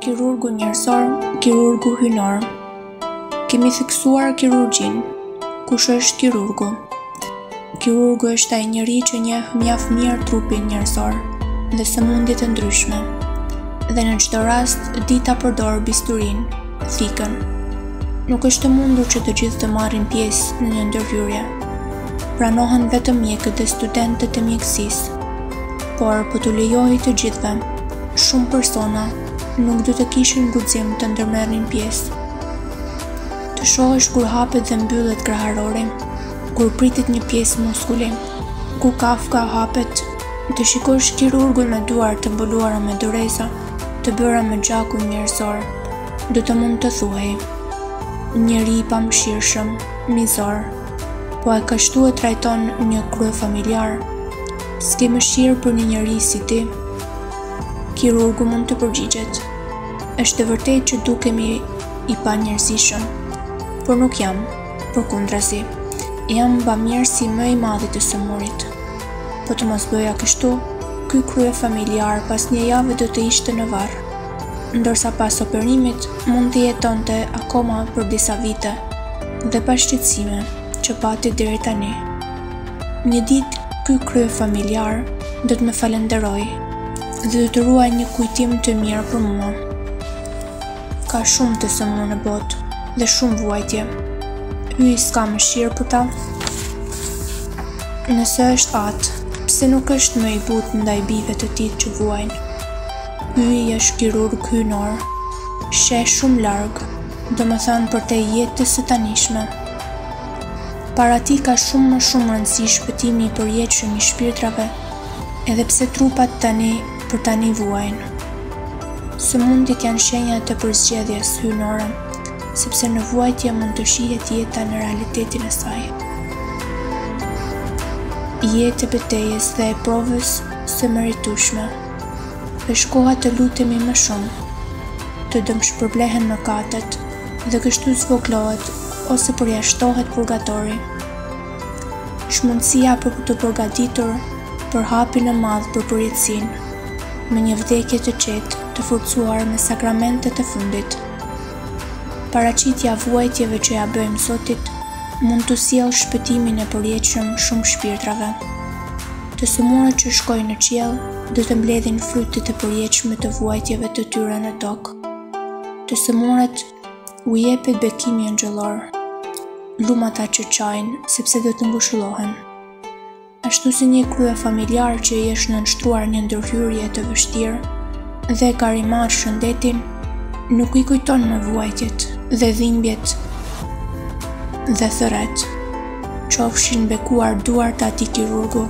Kirurgu njerëzor, kirurgu hyjnor. Kemi theksuar kirurgjinë. Kush është kirurgu? Kirurgu është ai njeri që njeh mjaft mirë trupin njerëzor dhe sëmundjet e ndryshme. Dhe në çdo rast, di ta përdorë bisturinë, thikën. Nuk është e mundur që të gjithë të marrin pjesë në një ndërhyrje. Pranohen vetëm mjekët dhe studentët e mjekësisë. Por po t'u lejohej të gjithëve, shumë persona nuk do të kishin guxim të merrnin pjesë. Të shohësh kur hapet dhe mbyllet kraharori, kur pritet një pjesë muskuli, kur kafka hapet, të shikosh kirurgun me duar të mbuluara me doreza, të bëra me gjakun njerëzor, do të mund të thuhej. Njeri i pamëshirshëm, mizor, po e kështu e trajton një kryefamiljar. S'ke mëshirë për një njeri si ti? Kirurgu mund të përgjigjet. Është e vërtetë që dukem i panjerëzishëm, por nuk jam, përkundrazi. Jam bamirësi më i madh i të sëmurit. Po të mos bëja kështu, ky kryefamiljar pas një jave do të ishte në varr. Ndërsa pas operimit mund të jetonte akoma për disa vite dhe pa shqetësimet që pati deri tani. Një ditë ky kryefamiljar do të më falënderojë dhe do të ruajë një kujtim të mirë për mua. Ka shumë të sëmurë në botë dhe shumë vuajtje. Hyji s'ka mëshirë për ta? Nëse është atë, pse nuk është më i butë ndaj bijve të tij që vuajnë. Hyji është kirurg hyjnor, sheh shumë larg, domethënë përtej jetës së tanishme. Para tij ka shumë më shumë rëndësi shpëtimi i përjetshëm i shpirtrave, edhe pse trupat tani për tani vuajnë. Sëmundjet janë shenjë të përzgjedhjes hyjnore, sepse në vuajtje mund të shihet jeta në realitetin e saj. Jetë e betejës dhe e provës së meritueshme. Është koha të lutemi më shumë, të dëmshpërblehen mëkatet dhe kështu zvogëlohet ose përjashtohet purgatori. Është mundësia për t'u përgatitur për hapin e madh për përjetësinë, me një vdekje të qetë të forcuar me sakramentet e fundit. Paraqitja e vuajtjeve që ia bëjmë Zotit mund t'u sjellë shpëtimin e përjetshëm shumë shpirtrave. Të sëmurët që shkojnë në qiell do të mbledhin frytet e përjetshme të vuajtjeve të tyre në tokë. Të sëmurët U jepet bekimi ëngjëllor. Lum ata që qajnë, sepse do të ngushëllohen. Ashtu si një kryefamiljar që i është nënshtruar një ndërhyrjeje të vështirë dhe ka rimarrë shëndetin, nuk i kujton më vuajtjet dhe dhimbjet dhe thërret, qofshin bekuar duart e atij kirurgu,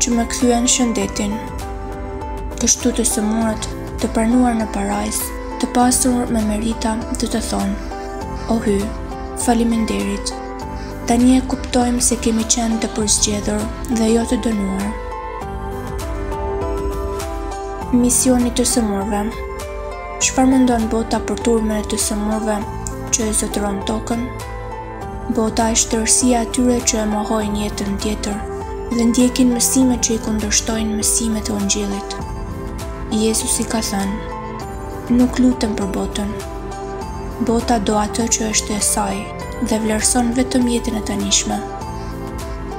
që më kthyen shëndetin. Kështu të sëmurët, të pranuar në parajsë, të pasur me merita, do të thonë, o Hyj, faliminderit, tani e kuptojmë se kemi qenë të përzgjedhur dhe jo të dënuar. Misioni i të sëmurëve. Çfarë mendon bota për turmën e të sëmurëve që e zotëron tokën? Bota është tërësia e atyre që e mohojnë jetën tjetër dhe ndjekin mësime që i kundërshtojnë mësimet e Ungjillit. Jezusi ka thënë, Nuk lutem për botën. Bota do atë që është e saj dhe vlerëson vetëm jetën e tanishme.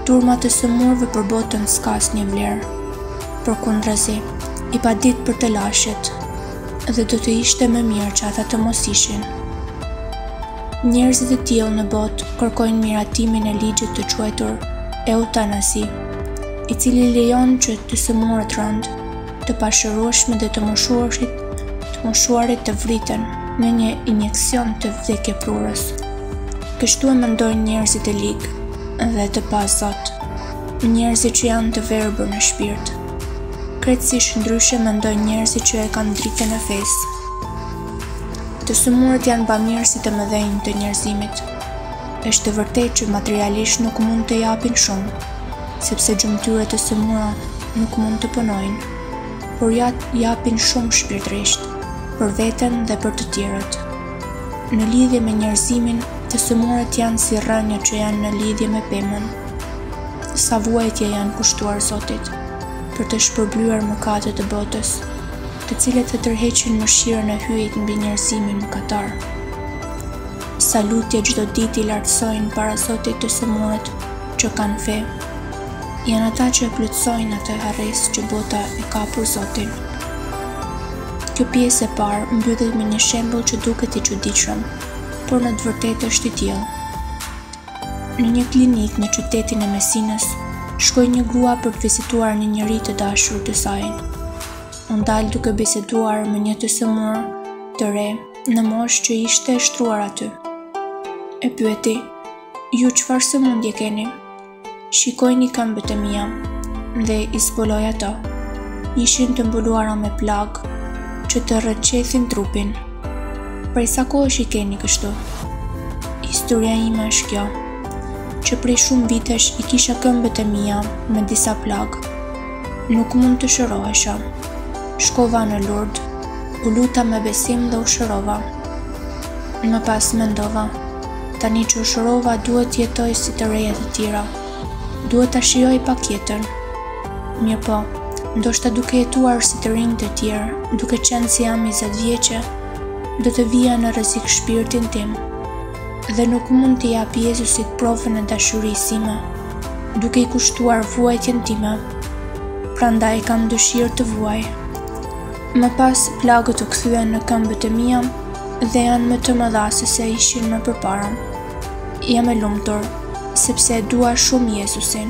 Turma e të sëmurëve për botën s'ka asnjë vlerë. Përkundrazi, i padit për telashet, Dhe do të ishte më mirë që ata të mos ishin. Njerëzit e tillë në botë kërkojnë miratimin e ligjit të quajtur eutanasi, i cili lejon që të sëmurët rëndë, të pashërueshmit dhe të moshuarit të vriten me një injeksion vdekjeprurës. Kështu e mendojnë njerëzit e ligj dhe të pa zot, njerëzit që janë të verbër në shpirt. Krejtësisht ndryshe mendojnë njerëzit që e kanë dritën e fesë. Të sëmurët janë bamirësit e mëdhenj të njerëzimit. Është e vërtetë që materialisht nuk mund të japin shumë, sepse gjymtyrët e sëmura nuk mund të punojnë, por ata japin shumë shpirtërisht për veten dhe për të tjerët. Në lidhje me njerëzimin, të sëmurët janë si rrënjët që janë në lidhje me pemën. Sa vuajtje janë kushtuar Zotit për të shpërblyer mëkatet e botës, të cilat e tërheqin mëshirën e Hyjit mbi njerëzimin mëkatar. Sa lutje çdo ditë i lartësojnë para Zotit të sëmurët që kanë fe. Janë ata që e plotësojnë atë harresë që bota e ka për Zotin. Kjo pjesë e parë mbyllet me një shembull që duket i çuditshëm, por në të vërtetë është i tillë. Në një klinikë në qytetin e Mesinës, shkoi një grua për të vizituar një njeri të dashur të saj. U ndal duke biseduar me një të sëmurë të re në moshë që ishte shtruar aty. E pyeti, ju çfarë sëmundje keni? Shikojini këmbët e mia dhe i zbuloi ato. Ishin të mbuluara me plagë që të rrëqethin trupin. Prej sa kohësh i keni kështu? Historia ime është kjo, që prej shumë vitesh i kisha këmbët e mia me disa plagë. Nuk mund të shërohesha. Shkova në Lurd, u luta me besim dhe u shërova. Më pas mendova, Tani që u shërova duhet të jetoj si të rejat e tjera. Duhet ta shijoj pak jetën. Mirëpo, ndoshta duke jetuar si të rinjtë e tjerë, duke qenë se jam 20 vjeçe, do ta vija në rrezik shpirtin tim dhe nuk mund t'i jap Jezusit provën e dashurisë sime, duke i kushtuar vuajtjen time. Prandaj kam dëshirë të vuaj. Më pas, plagët u kthyen në këmbët e mia dhe janë më të mëdha se sa ishin më përpara. Jam e lumtur, sepse e dua shumë Jezusin.